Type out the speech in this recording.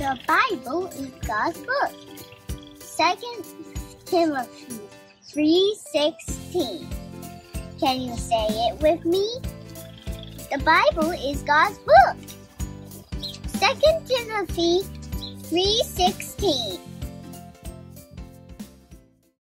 The Bible is God's book. Second Timothy 3:16. Can you say it with me? The Bible is God's book. Second Timothy 3:16.